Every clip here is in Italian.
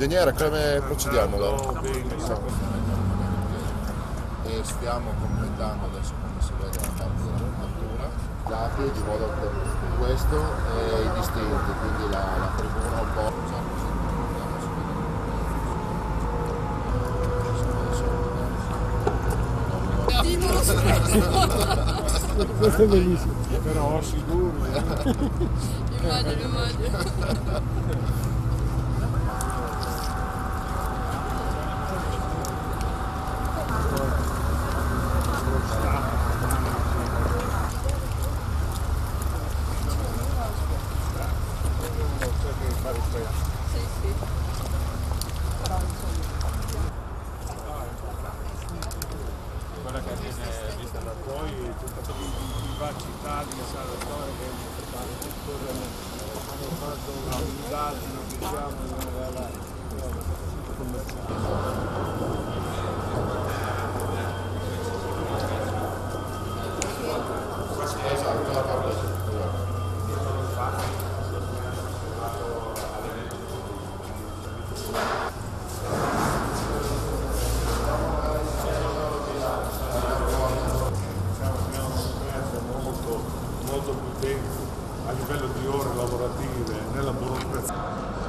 Geniere, come procediamo allora? Bene, E stiamo completando adesso come si vede la parte della fattura, dati di modo che questo è i distinti, quindi la, la tribuna un po'. Questo è bellissimo. però sicuro. Immagino, immagino. molto, più tempo a livello di ore lavorative nella burocrazia.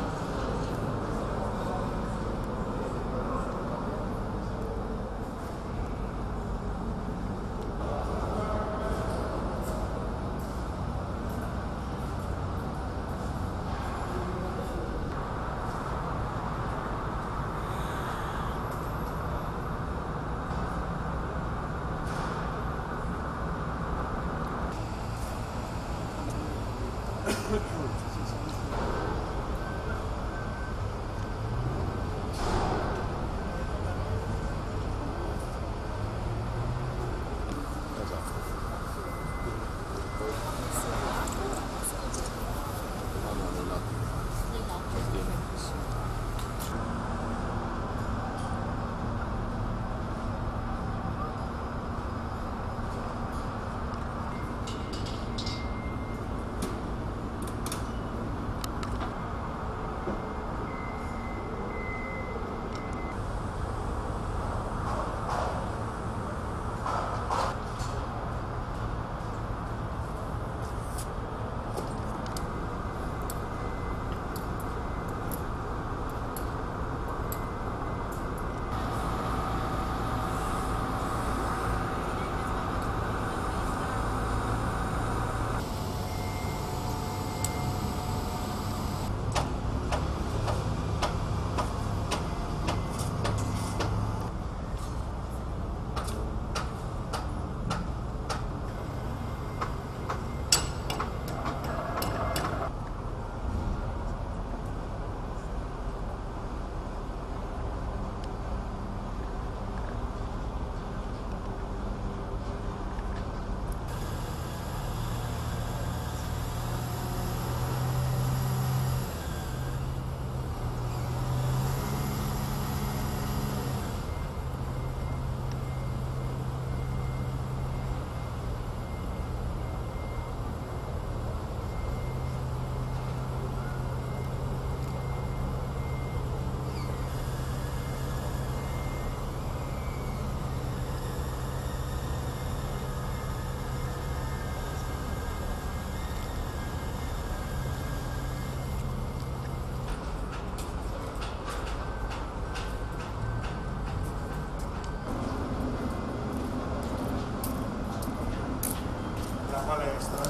La palestra,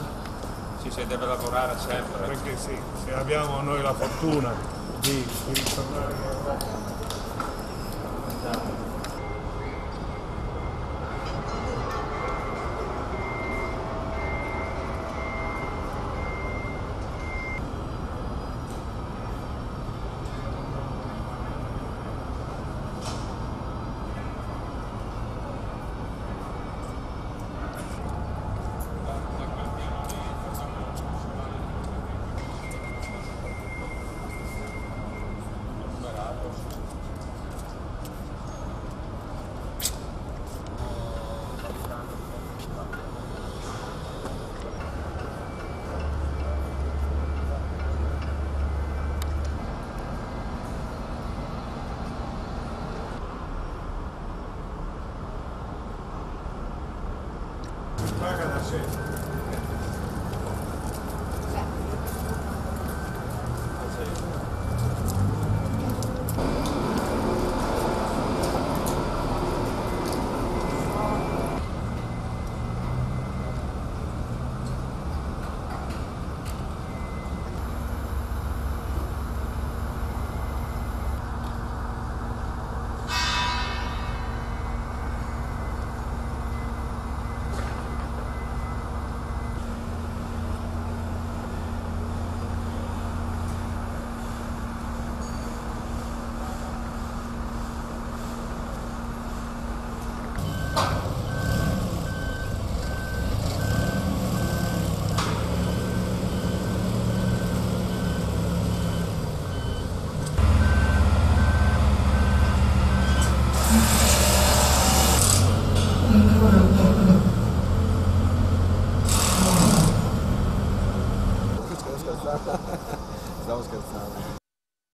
si deve lavorare sempre. perché sì, se abbiamo noi la fortuna di, di ritornare in Europa shit.